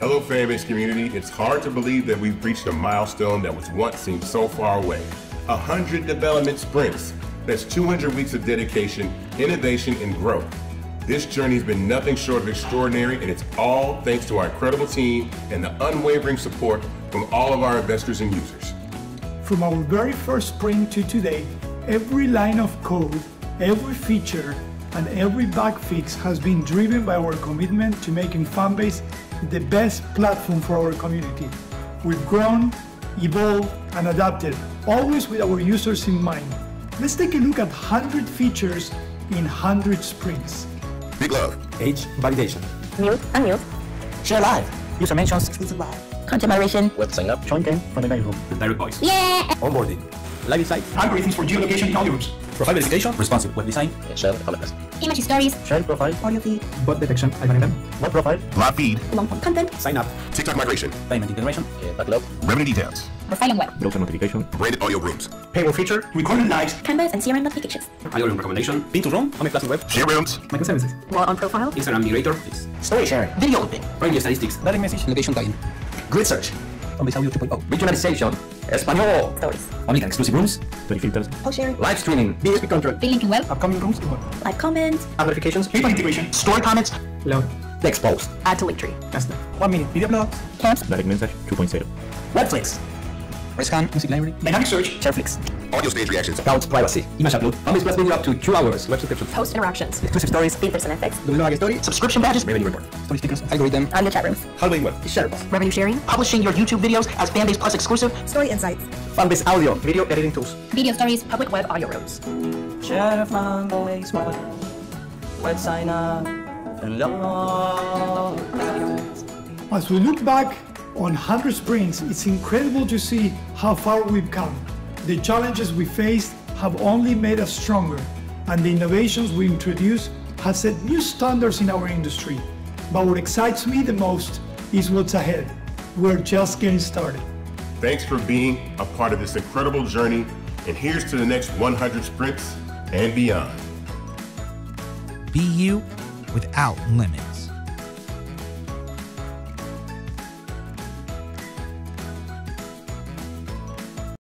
Hello, Fanbase community. It's hard to believe that we've reached a milestone that was once seemed so far away. 100 development sprints. That's 200 weeks of dedication, innovation, and growth. This journey has been nothing short of extraordinary, and it's all thanks to our incredible team and the unwavering support from all of our investors and users. From our very first sprint to today, every line of code, every feature, and every bug fix has been driven by our commitment to making Fanbase the best platform for our community. We've grown, evolved, and adapted, always with our users in mind. Let's take a look at 100 features in 100 sprints. Big love. Age validation. Mute, unmute. Share live. User mentions exclusive live. Content moderation. Web sign up. Join game from the main room. The direct voice. Yeah! Onboarding. Live insight. Algorithms for geolocation in all rooms. Profile verification. Responsive web design. Share comments. Image stories. Share profile. Audio feed. Bot detection. Algorithm. Web profile. Live feed. Long form content. Sign up. TikTok migration. Payment integration. Backlog. Revenue details. Profile on web. Browser notification. Branded audio rooms. Payroll feature. Recorded lives. Canvas and CRM notifications. Algorithm recommendation. Pin to room. Home Classic Web. Share rooms. Microservices. More on profile. Instagram migrator. Story sharing. Video looping. Range statistics. Direct message. Location tagging. Grid search. Fanbase Audio 2.0. Regionalization. Español. Stories. Omega exclusive rooms. Story filters. Post sharing. Live streaming. DSP control. Free well. Upcoming rooms. Live comments. Add notifications. HIPAA integration. Story comments. Load. Text post. Add to Linktree. Custom. One minute. Video blogs. Camps. Direct message 2.0. Netflix. Scan. Music library. Dynamic search. Shareflix. Audio stage reactions. Account privacy. Image upload. Fanbase Plus video up to 2 hours. Web subscription. Post interactions. Exclusive stories. Features and effects. The blog story. Subscription badges. Revenue report. Story stickers. Algorithm. On the chat rooms. Halloween web. Shareables. Revenue sharing. publishing your YouTube videos as Fanbase Plus exclusive. Story insights. Fanbase audio. Video editing tools. Video stories. Public web audio rooms. Share Fanbase web. Web sign up. And log. As we look back on 100 sprints, it's incredible to see how far we've come. The challenges we faced have only made us stronger, and the innovations we introduced have set new standards in our industry. But what excites me the most is what's ahead. We're just getting started. Thanks for being a part of this incredible journey, and here's to the next 100 sprints and beyond. Be you without limits.